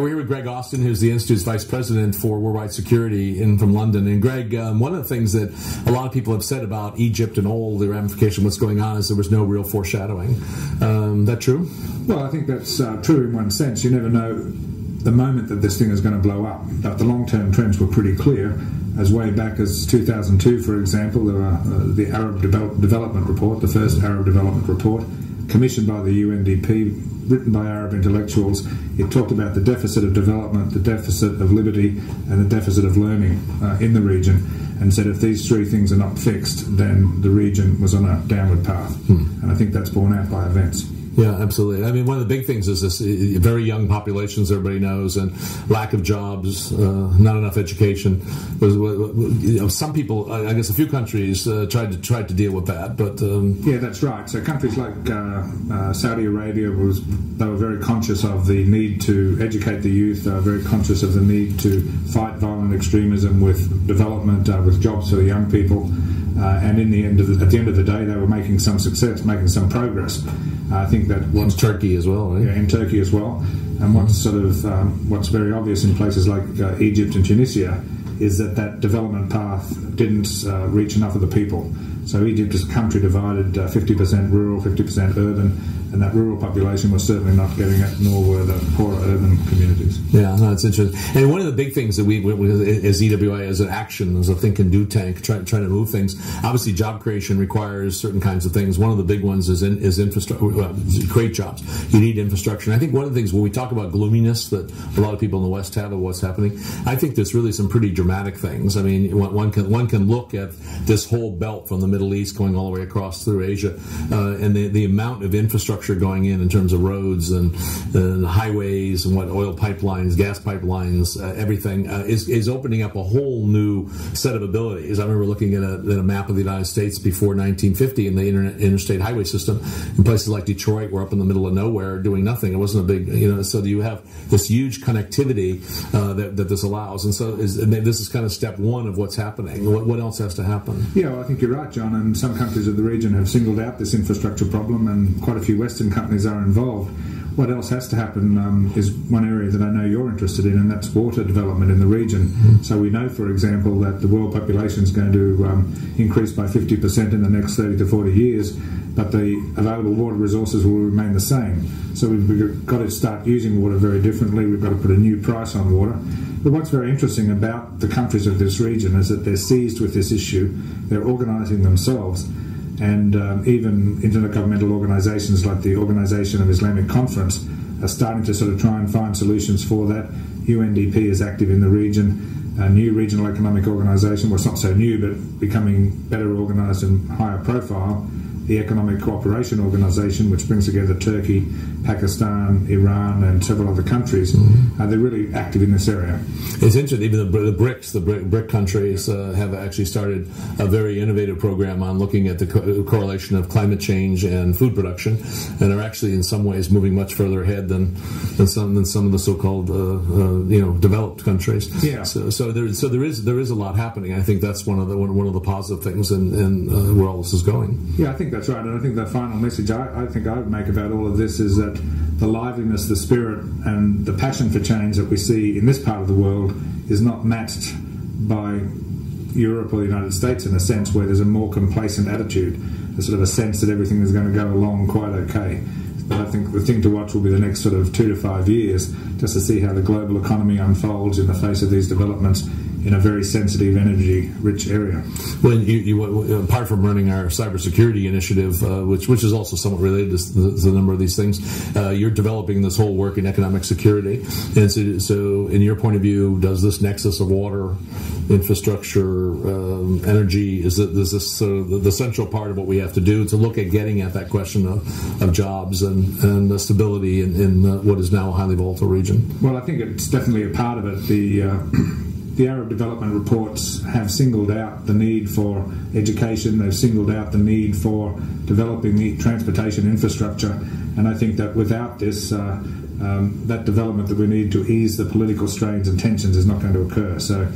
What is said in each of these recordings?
with Greg Austin, who's the Institute's Vice President for Worldwide Security in from London. And Greg, um, one of the things that a lot of people have said about Egypt and all the ramification, what's going on, is there was no real foreshadowing. Um, that true? Well, I think that's uh, true in one sense. You never know the moment that this thing is going to blow up. But the long-term trends were pretty clear. As way back as 2002, for example, there were, uh, the Arab Development Report, the first Arab Development Report, commissioned by the UNDP, written by Arab intellectuals. It talked about the deficit of development, the deficit of liberty, and the deficit of learning uh, in the region, and said if these three things are not fixed, then the region was on a downward path. Hmm. And I think that's borne out by events. Yeah, absolutely. I mean, one of the big things is this very young populations, everybody knows, and lack of jobs, uh, not enough education. Some people, I guess, a few countries uh, tried to tried to deal with that, but um, yeah, that's right. So countries like uh, uh, Saudi Arabia was they were very conscious of the need to educate the youth. They were very conscious of the need to fight violent extremism with development, uh, with jobs for the young people. And in the end, the, at the end of the day, they were making some success, making some progress. I think that what's in Turkey as well, right? Yeah, in Turkey as well. And what's sort of um, what's very obvious in places like uh, Egypt and Tunisia is that that development path didn't uh, reach enough of the people. So Egypt is a country divided uh, 50% rural, 50% urban, and that rural population was certainly not getting it, nor were the poorer urban communities. Yeah, no, it's interesting. And one of the big things that we, as EWI, as an action, as a think and do tank, try, trying to move things. Obviously, job creation requires certain kinds of things. One of the big ones is in, is infrastructure. Well, create jobs. You need infrastructure. And I think one of the things when we talk about gloominess that a lot of people in the West have of what's happening, I think there's really some pretty dramatic things. I mean, one can one can look at this whole belt from the Middle East going all the way across through Asia, uh, and the, the amount of infrastructure going in in terms of roads and, and highways and what oil pipelines, gas pipelines, uh, everything uh, is, is opening up a whole new set of abilities. I remember looking at a, at a map of the United States before 1950 in the internet, interstate highway system in places like Detroit, we're up in the middle of nowhere doing nothing. It wasn't a big, you know, so you have this huge connectivity uh, that, that this allows. And so is, and this is kind of step one of what's happening. What, what else has to happen? Yeah, well, I think you're right, John. And some countries of the region have singled out this infrastructure problem, and quite a few Western companies are involved. What else has to happen um, is one area that I know you're interested in, and that's water development in the region. Mm-hmm. So we know, for example, that the world population is going to um, increase by 50% in the next 30 to 40 years, but the available water resources will remain the same. So we've got to start using water very differently. We've got to put a new price on water. But what's very interesting about the countries of this region is that they're seized with this issue. They're organising themselves and um, even intergovernmental organisations like the Organisation of Islamic Conference are starting to sort of try and find solutions for that. UNDP is active in the region. A new regional economic organisation, well, it's not so new, but becoming better organised and higher profile, the Economic Cooperation Organization, which brings together Turkey, Pakistan, Iran, and several other countries. Mm-hmm. Uh, they're really active in this area. It's interesting. Even the, the BRICS, the BRIC, BRIC countries, uh, have actually started a very innovative program on looking at the co- correlation of climate change and food production, and are actually in some ways moving much further ahead than than some than some of the so-called uh, uh you know developed countries. Yeah. So, so there so there is there is a lot happening. I think that's one of the one, one of the positive things in, in uh, where all this is going. Yeah, I think that's right. And I think the final message I, I, think I would make about all of this is that the liveliness, the spirit, and the passion for change that we see in this part of the world is not matched by Europe or the United States in a sense where there's a more complacent attitude, a sort of a sense that everything is going to go along quite okay. But I think the thing to watch will be the next sort of two to five years, just to see how the global economy unfolds in the face of these developments in a very sensitive, energy-rich area. Well, you, you, apart from running our cybersecurity initiative, uh, which which is also somewhat related to the, the number of these things, uh, you're developing this whole work in economic security. And so, so, in your point of view, does this nexus of water, infrastructure, um, energy, is, it, is this sort of the, the, central part of what we have to do to look at getting at that question of, of jobs and, and stability in, in uh, what is now a highly volatile region? Well, I think it's definitely a part of it. The uh, the Arab development reports have singled out the need for education, they've singled out the need for developing the transportation infrastructure, and I think that without this, uh, um, that development that we need to ease the political strains and tensions is not going to occur. So,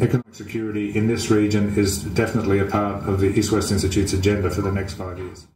economic security in this region is definitely a part of the East West Institute's agenda for the next five years.